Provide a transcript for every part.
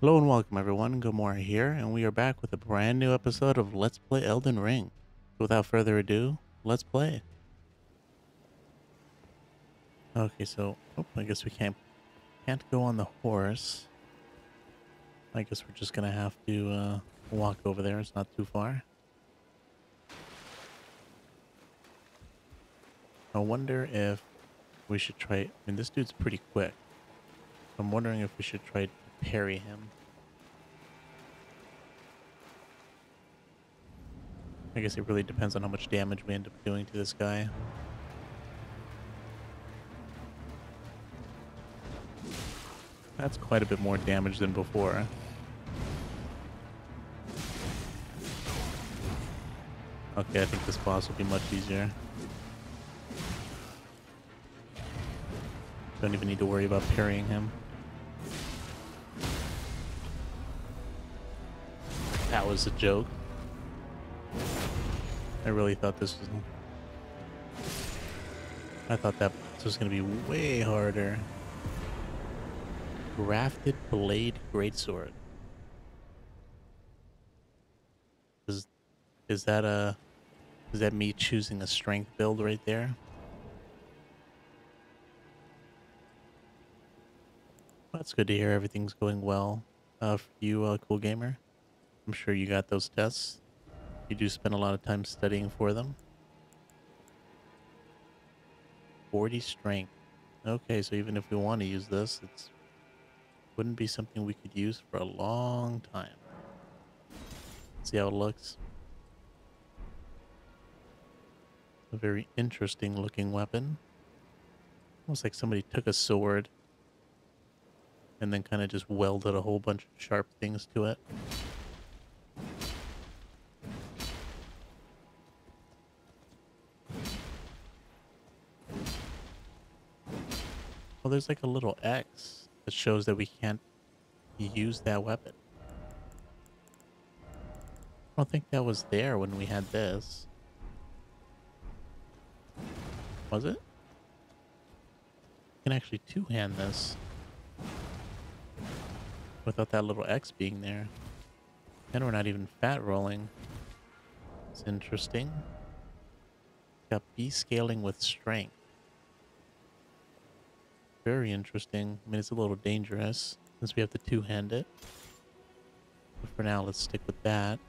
Hello and welcome everyone, Gomorrahh here, and we are back with a brand new episode of Let's Play Elden Ring. Without further ado, let's play. Okay, so oh, I guess we can't can't go on the horse. I guess we're just gonna have to uh, walk over there. It's not too far. I wonder if we should try. I mean, this dude's pretty quick. I'm wondering if we should try parry him. I guess it really depends on how much damage we end up doing to this guy. That's quite a bit more damage than before. Okay, I think this boss will be much easier. Don't even need to worry about parrying him. That was a joke. I really thought this was... I thought that was going to be way harder. Grafted Blade Greatsword. Is, is that a... Is that me choosing a strength build right there? That's good to hear everything's going well uh, for you, uh, Cool Gamer. I'm sure you got those tests. You do spend a lot of time studying for them. 40 strength. Okay, so even if we want to use this, it's wouldn't be something we could use for a long time. See how it looks. A very interesting looking weapon. Almost like somebody took a sword and then kind of just welded a whole bunch of sharp things to it. There's like a little X that shows that we can't use that weapon. I don't think that was there when we had this. Was it? Can actually two-hand this without that little X being there. And we're not even fat rolling. It's interesting. Got B scaling with strength. Very interesting. I mean, it's a little dangerous since we have to two-hand it. But for now, let's stick with that.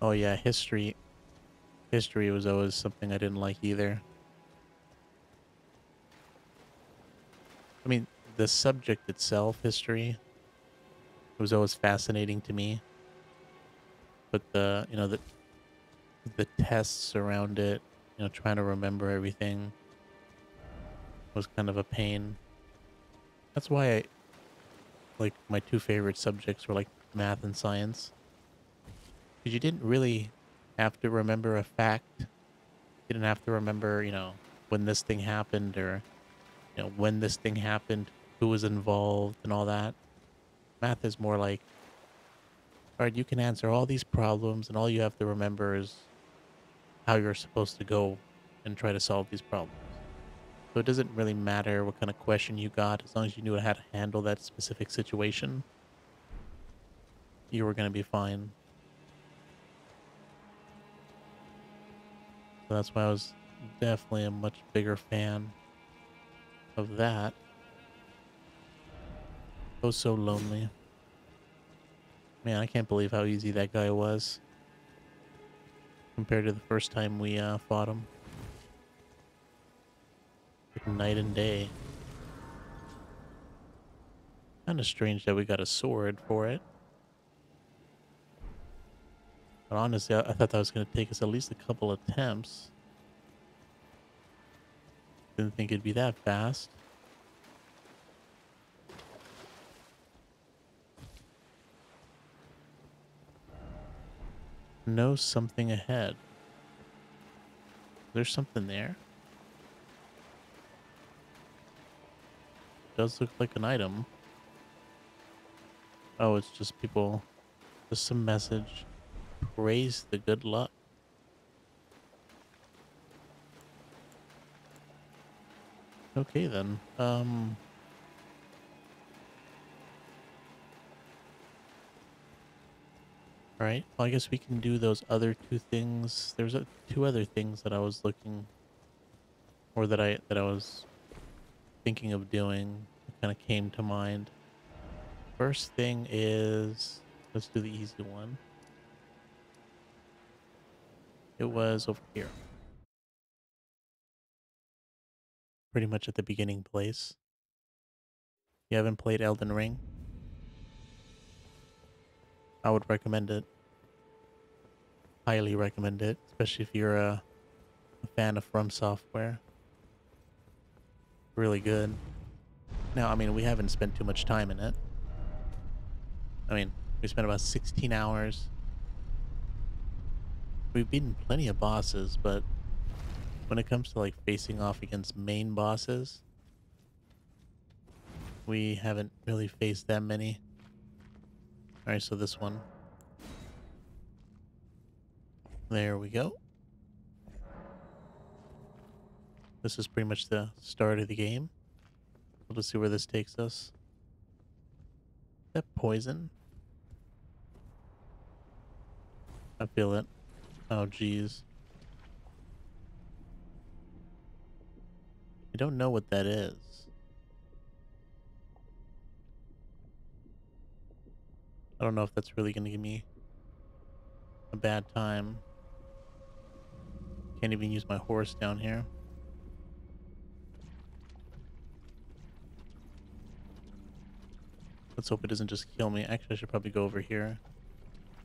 Oh yeah, history. History was always something I didn't like either. I mean, the subject itself, history, it was always fascinating to me. But the, you know, the the tests around it, you know, trying to remember everything was kind of a pain. That's why I, like, my two favorite subjects were like math and science. Because you didn't really have to remember a fact. You didn't have to remember, you know, when this thing happened or, you know, when this thing happened who was involved and all that. Math is more like, all right, you can answer all these problems, and all you have to remember is how you're supposed to go and try to solve these problems. So it doesn't really matter what kind of question you got, as long as you knew how to handle that specific situation, you were going to be fine. So that's why I was definitely a much bigger fan of that. Oh, so lonely. Man, I can't believe how easy that guy was. Compared to the first time we uh, fought him. Night and day. Kind of strange that we got a sword for it. But honestly, I, I thought that was going to take us at least a couple attempts. Didn't think it'd be that fast. know something ahead. There's something there. does look like an item. Oh, it's just people. Just some message. Praise the good luck. Okay then. Um. All right. Well, I guess we can do those other two things. There's two other things that I was looking, or that I that I was thinking of doing. kind of came to mind. First thing is... Let's do the easy one. It was over here. Pretty much at the beginning place. You haven't played Elden Ring? I would recommend it. Highly recommend it, especially if you're a, a fan of From Software. Really good. Now, I mean, we haven't spent too much time in it. I mean, we spent about 16 hours. We've beaten plenty of bosses, but when it comes to like facing off against main bosses, we haven't really faced that many. Alright, so this one. There we go. This is pretty much the start of the game. Let's see where this takes us. That poison? I feel it. Oh, jeez. I don't know what that is. I don't know if that's really going to give me a bad time. Can't even use my horse down here. Let's hope it doesn't just kill me. Actually, I should probably go over here.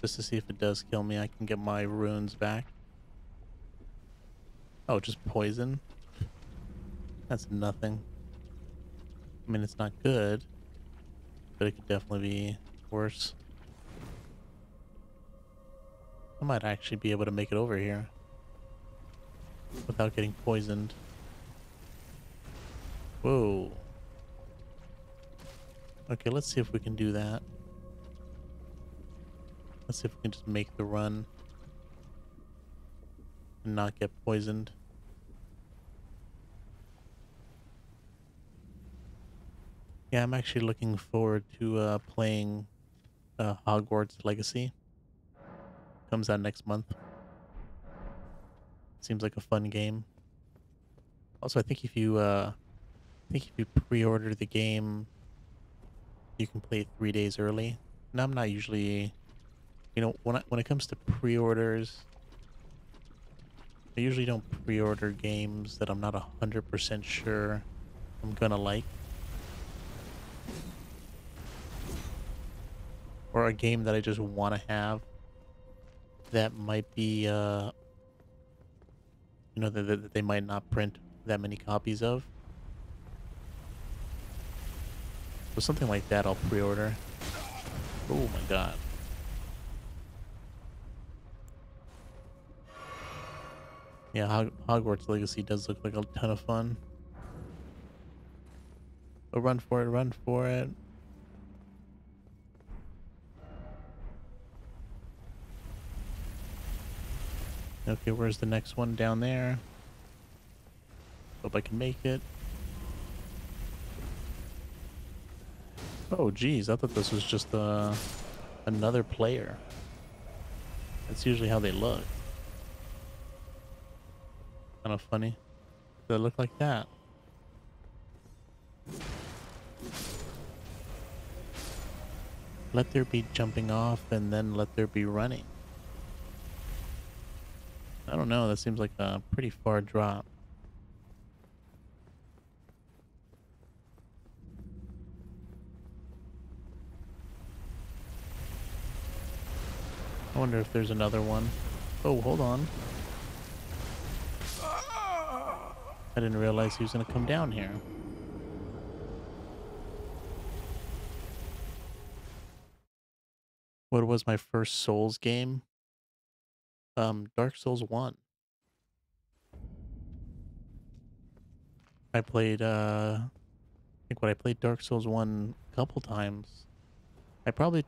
Just to see if it does kill me, I can get my runes back. Oh, just poison? That's nothing. I mean, it's not good, but it could definitely be worse. I might actually be able to make it over here without getting poisoned. Whoa. Okay, let's see if we can do that. Let's see if we can just make the run and not get poisoned. Yeah, I'm actually looking forward to uh, playing uh, Hogwarts Legacy comes out next month. Seems like a fun game. Also, I think if you, uh, I think if you pre-order the game, you can play three days early. Now, I'm not usually, you know, when I, when it comes to pre-orders, I usually don't pre-order games that I'm not a hundred percent sure I'm gonna like. Or a game that I just want to have that might be, uh, you know, that, that they might not print that many copies of. So something like that I'll pre-order. Oh my god. Yeah, Hog Hogwarts Legacy does look like a ton of fun. Oh, run for it, run for it. Okay, where's the next one down there? Hope I can make it. Oh, geez, I thought this was just uh, another player. That's usually how they look. Kind of funny. They look like that. Let there be jumping off and then let there be running. I don't know. That seems like a pretty far drop. Wonder if there's another one. Oh, hold on. I didn't realize he was going to come down here. What was my first Souls game? um Dark Souls 1. I played uh I think what I played Dark Souls 1 a couple times. I probably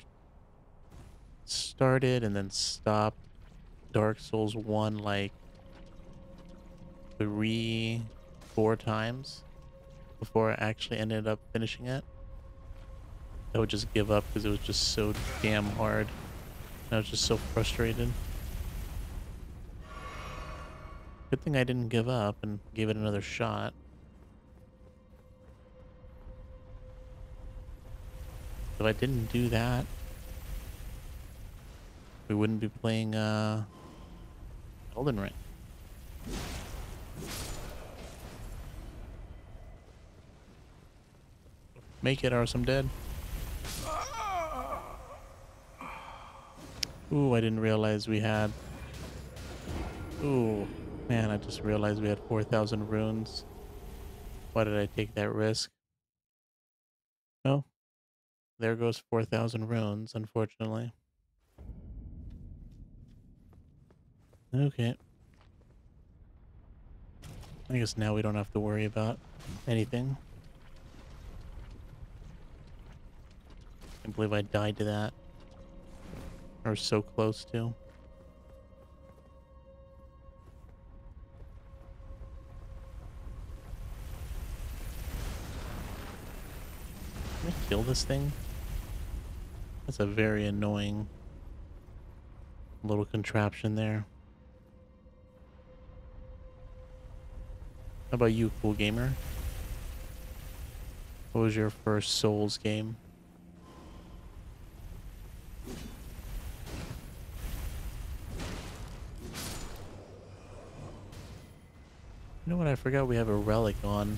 started and then stopped Dark Souls 1 like three, four times before I actually ended up finishing it. I would just give up because it was just so damn hard. I I was just so frustrated. Good thing I didn't give up and gave it another shot. If I didn't do that, we wouldn't be playing uh, Elden Ring. Make it or I'm dead. Ooh, I didn't realize we had... Ooh, man, I just realized we had 4,000 runes. Why did I take that risk? Well, there goes 4,000 runes, unfortunately. Okay. I guess now we don't have to worry about anything. I believe I died to that. Or so close to. Can I kill this thing? That's a very annoying little contraption there. How about you, cool gamer? What was your first Souls game? You know what? I forgot we have a relic on.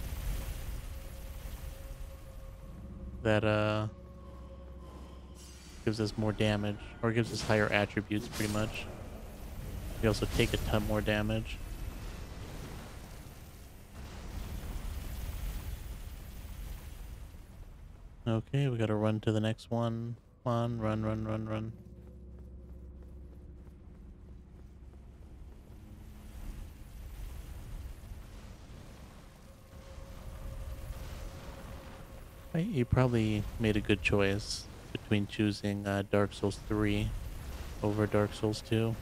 That, uh... Gives us more damage. Or gives us higher attributes, pretty much. We also take a ton more damage. Okay, we gotta run to the next one. Come on, run, run, run, run. You probably made a good choice between choosing uh, Dark Souls 3 over Dark Souls 2.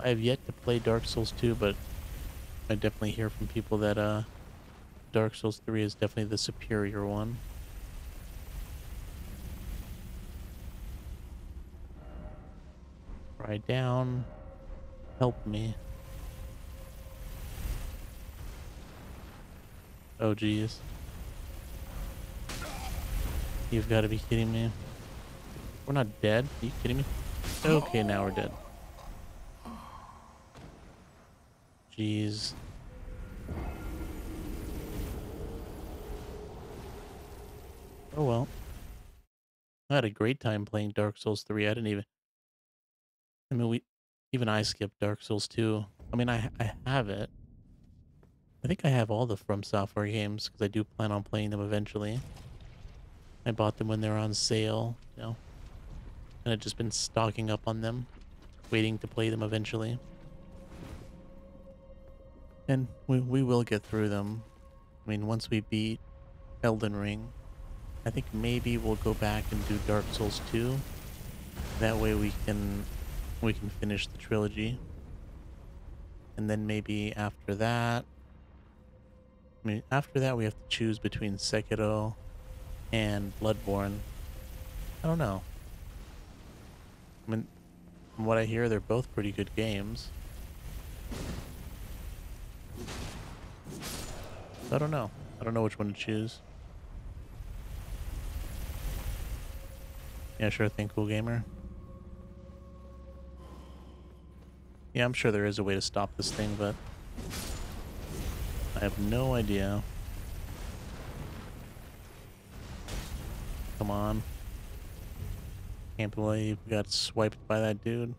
I have yet to play Dark Souls 2, but I definitely hear from people that uh, Dark Souls 3 is definitely the superior one. Right down. Help me. Oh, geez. You've got to be kidding me. We're not dead? Are you kidding me? Okay, now we're dead. Jeez. Oh well. I had a great time playing Dark Souls 3. I didn't even... I mean, we... Even I skipped Dark Souls 2. I mean, I, I have it. I think I have all the From Software games because I do plan on playing them eventually. I bought them when they were on sale, you know. And I've just been stocking up on them, waiting to play them eventually. And we, we will get through them. I mean, once we beat Elden Ring, I think maybe we'll go back and do Dark Souls 2. That way we can we can finish the trilogy. And then maybe after that, I mean, after that, we have to choose between Sekiro and Bloodborne. I don't know. I mean, from what I hear, they're both pretty good games. I don't know. I don't know which one to choose. Yeah, sure thing, cool gamer. Yeah, I'm sure there is a way to stop this thing, but I have no idea. Come on. Can't believe we got swiped by that dude.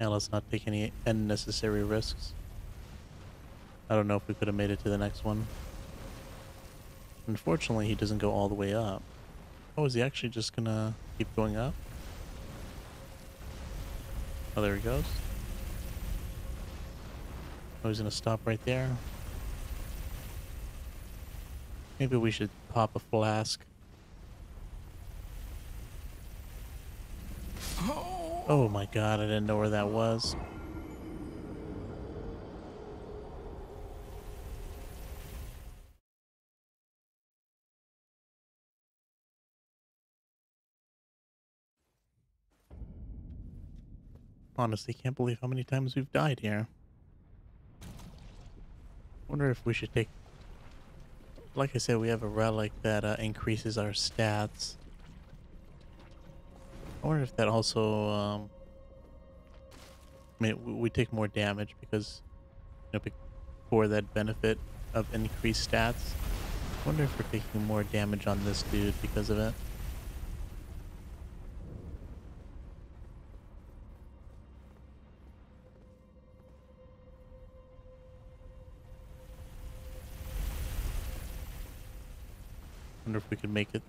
Now let's not take any unnecessary risks. I don't know if we could have made it to the next one. Unfortunately, he doesn't go all the way up. Oh, is he actually just gonna keep going up? Oh, there he goes. Oh, he's gonna stop right there. Maybe we should pop a flask. Oh my god, I didn't know where that was. Honestly can't believe how many times we've died here. Wonder if we should take... Like I said, we have a relic that uh, increases our stats. I wonder if that also... Um, I mean, we- take more damage because, you know, for that benefit of increased stats. I wonder if we're taking more damage on this dude because of it. Wonder if we could make it.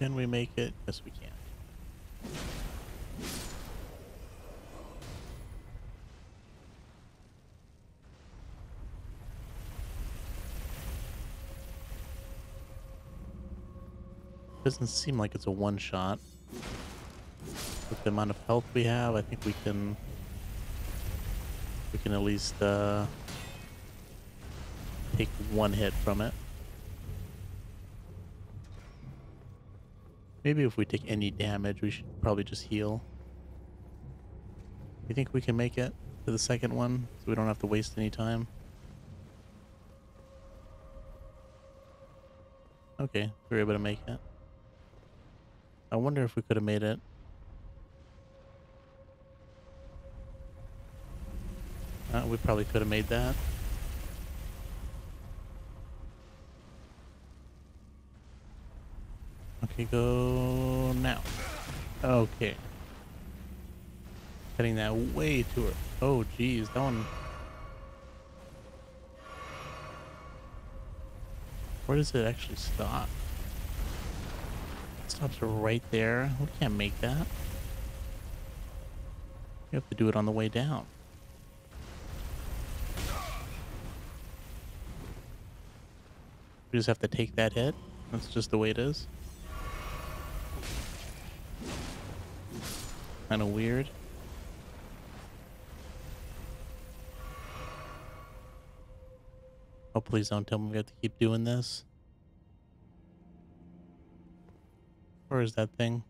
Can we make it? Yes, we can. Doesn't seem like it's a one shot. With the amount of health we have, I think we can. We can at least uh, take one hit from it. Maybe if we take any damage, we should probably just heal. You think we can make it to the second one so we don't have to waste any time? Okay, we were able to make it. I wonder if we could have made it. Uh, we probably could have made that. Okay, go now. Okay. Heading that way to her. Oh, geez, that one. Where does it actually stop? It stops right there. We can't make that. You have to do it on the way down. We just have to take that hit. That's just the way it is. Kind of weird. Oh, please don't tell me we have to keep doing this. Where is that thing?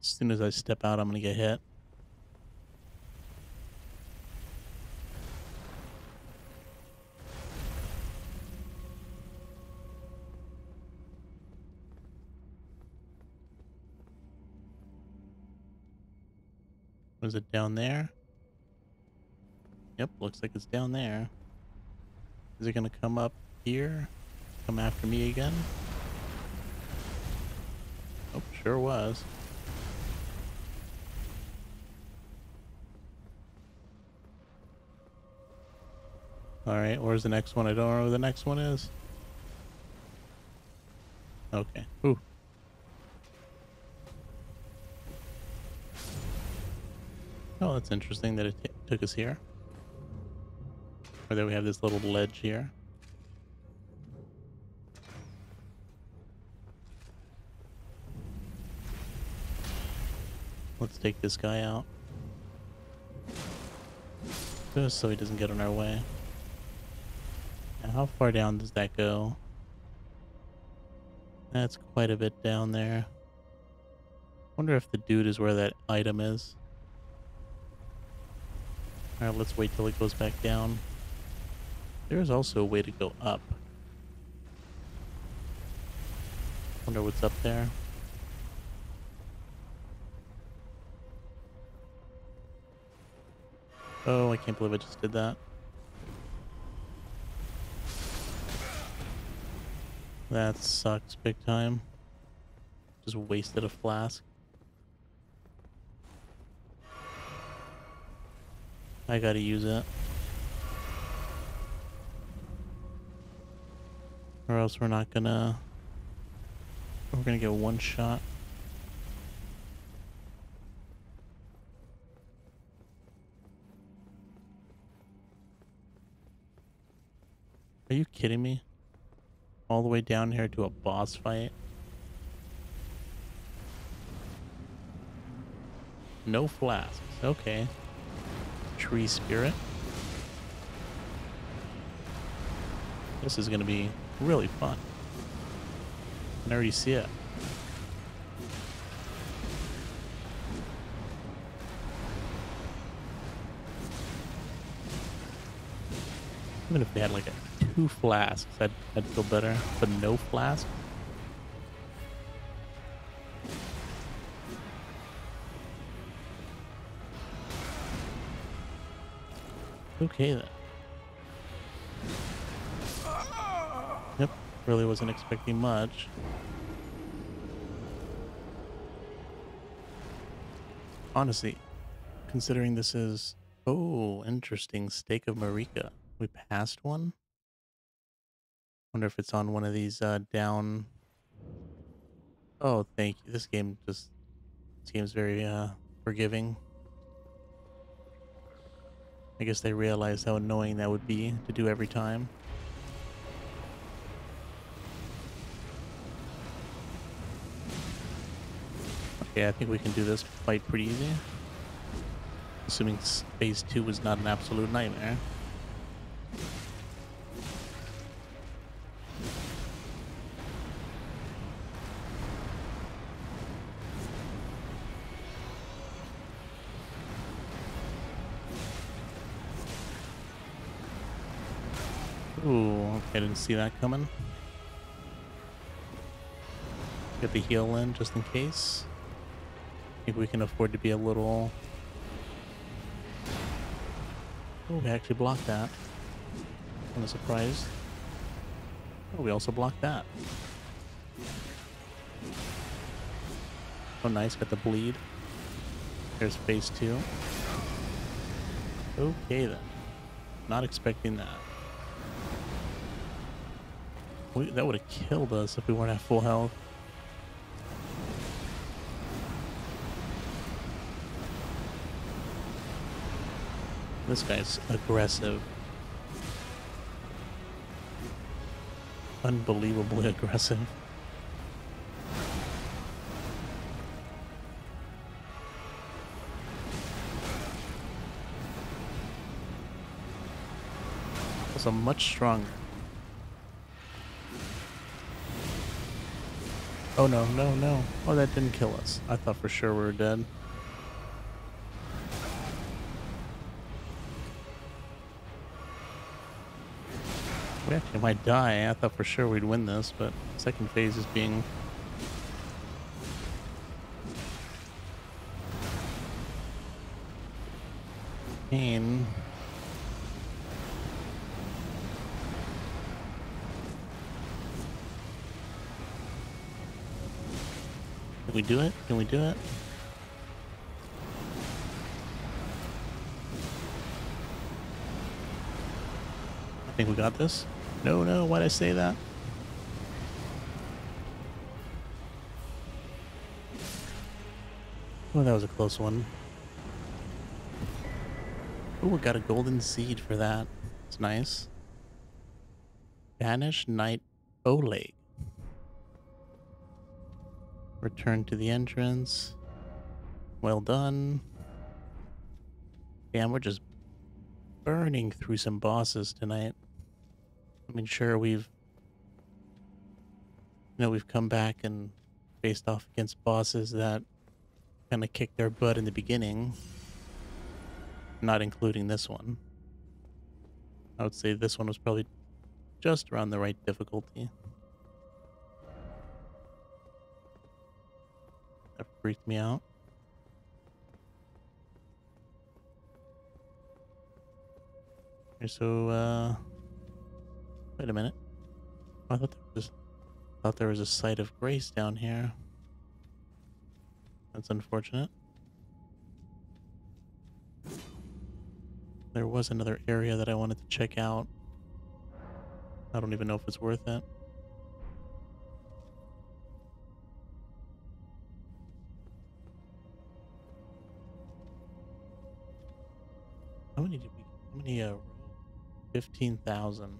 As soon as I step out, I'm gonna get hit. Was it down there? Yep, looks like it's down there. Is it gonna come up here? Come after me again? Oh, sure was. Alright, where's the next one? I don't know where the next one is. Okay. Ooh. Oh, that's interesting that it took us here. Or that we have this little ledge here. Let's take this guy out. Just so he doesn't get in our way. Now, how far down does that go? That's quite a bit down there. Wonder if the dude is where that item is. Alright, let's wait till it goes back down. There's also a way to go up. Wonder what's up there. Oh, I can't believe I just did that. That sucks big time. Just wasted a flask. I gotta use it. Or else we're not gonna... We're gonna get one shot. Are you kidding me? All the way down here to a boss fight? No flasks. Okay tree spirit. This is going to be really fun. I can already see it. Even if they had like a two flasks, I'd, I'd feel better. But no flasks? Okay then. Yep, really wasn't expecting much. Honestly, considering this is... Oh, interesting. Stake of Marika. We passed one? Wonder if it's on one of these uh, down... Oh, thank you. This game just... Game's very uh, forgiving. I guess they realized how annoying that would be to do every time. Okay, I think we can do this fight pretty easy. Assuming phase 2 was not an absolute nightmare. I didn't see that coming. Get the heal in just in case. I think we can afford to be a little... Oh, we actually blocked that. I'm surprised. Oh, we also blocked that. Oh, nice. Got the bleed. There's phase two. Okay, then. Not expecting that. We, that would have killed us if we weren't at full health. This guy's aggressive. Unbelievably aggressive. Also much stronger. Oh no, no, no. Oh, that didn't kill us. I thought for sure we were dead. We actually might die. I thought for sure we'd win this, but second phase is being... Pain. Can we do it? Can we do it? I think we got this. No, no, why'd I say that? Oh, that was a close one. Oh, we got a golden seed for that. It's nice. Banish Knight Oleg. Return to the entrance. Well done. Damn, we're just burning through some bosses tonight. I mean, sure, we've you know we've come back and faced off against bosses that kind of kicked their butt in the beginning, not including this one. I would say this one was probably just around the right difficulty. Freaked me out. Okay, so uh Wait a minute. I thought there was thought there was a site of grace down here. That's unfortunate. There was another area that I wanted to check out. I don't even know if it's worth it. How many did we? How many? Uh, fifteen thousand.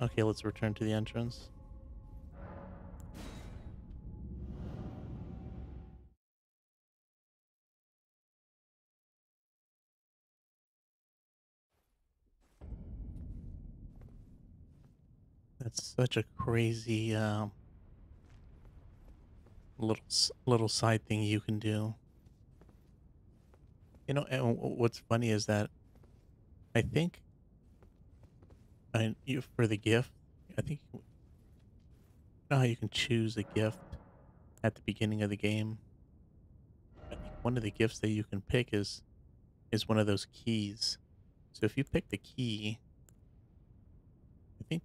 Okay, let's return to the entrance. That's such a crazy uh, little little side thing you can do. You know, and what's funny is that I think I you, for the gift. I think you know how you can choose a gift at the beginning of the game. I think one of the gifts that you can pick is is one of those keys. So if you pick the key, I think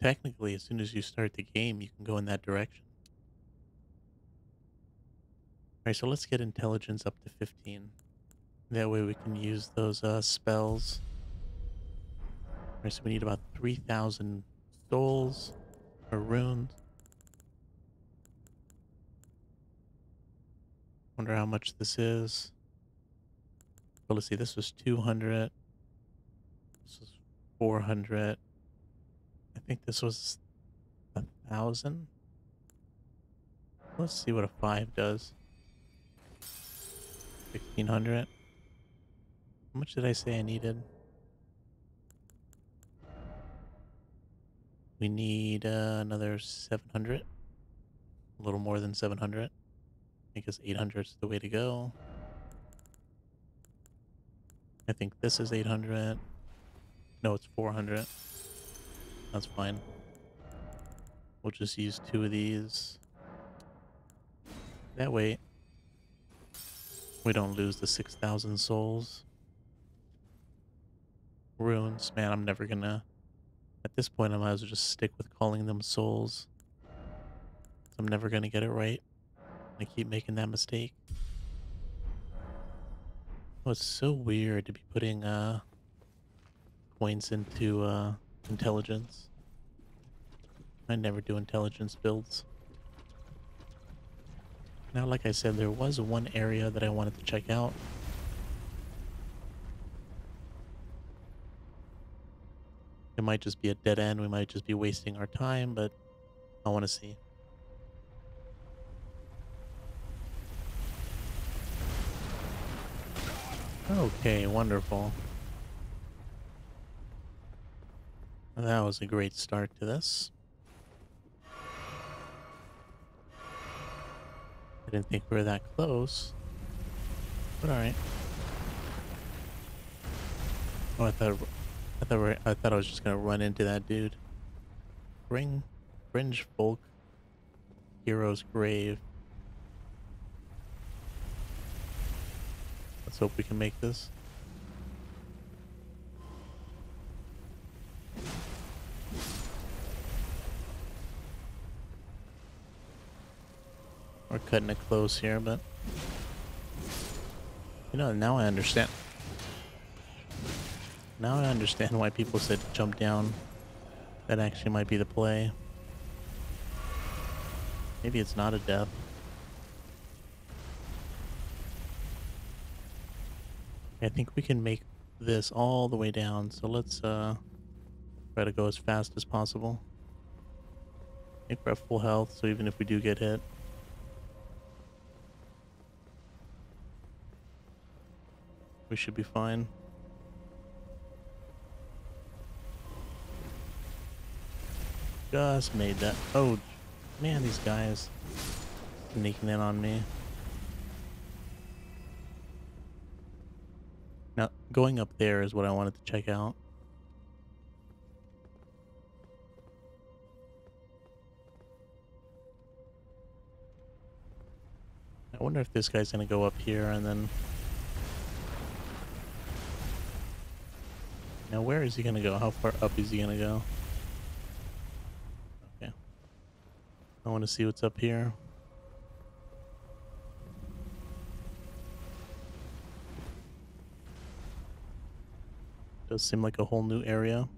technically as soon as you start the game, you can go in that direction. All right, so let's get intelligence up to 15. That way we can use those uh, spells. So we need about 3,000 souls or runes. Wonder how much this is. Well, let's see. This was 200. This was 400. I think this was a thousand. Let's see what a five does. 1600. How much did I say I needed? We need uh, another 700. A little more than 700. I guess 800 is the way to go. I think this is 800. No, it's 400. That's fine. We'll just use two of these. That way, we don't lose the 6,000 souls. Runes. Man, I'm never gonna... At this point, I might as well just stick with calling them souls. I'm never gonna get it right. I keep making that mistake. Oh, it's so weird to be putting uh, points into uh, intelligence. I never do intelligence builds. Now, like I said, there was one area that I wanted to check out. It might just be a dead end. We might just be wasting our time, but I want to see. Okay, wonderful. That was a great start to this. I didn't think we were that close. But alright. Oh, I thought I thought we I thought I was just gonna run into that dude. Bring Fringe Folk Hero's Grave. Let's hope we can make this. We're cutting it close here, but... You know, now I understand. Now I understand why people said jump down. That actually might be the play. Maybe it's not a death. I think we can make this all the way down, so let's uh, try to go as fast as possible. I think we're at full health, so even if we do get hit, we should be fine. Just made that. Oh, man, these guys sneaking in on me. Now, going up there is what I wanted to check out. I wonder if this guy's gonna go up here and then... Now where is he gonna go? How far up is he gonna go? Okay. I want to see what's up here. Does seem like a whole new area.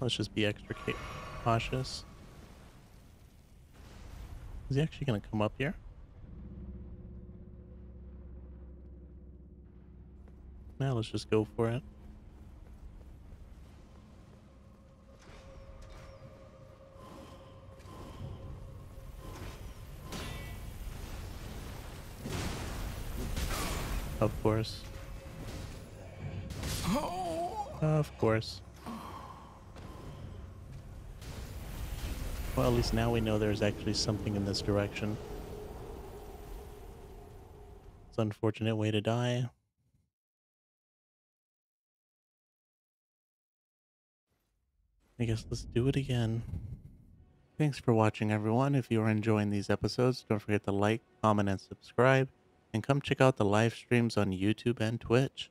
Let's just be extra cautious. Is he actually going to come up here? Now let's just go for it. course. Of course. Well, at least now we know there's actually something in this direction. It's an unfortunate way to die. I guess let's do it again. Thanks for watching, everyone. If you are enjoying these episodes, don't forget to like, comment, and subscribe and come check out the live streams on YouTube and Twitch.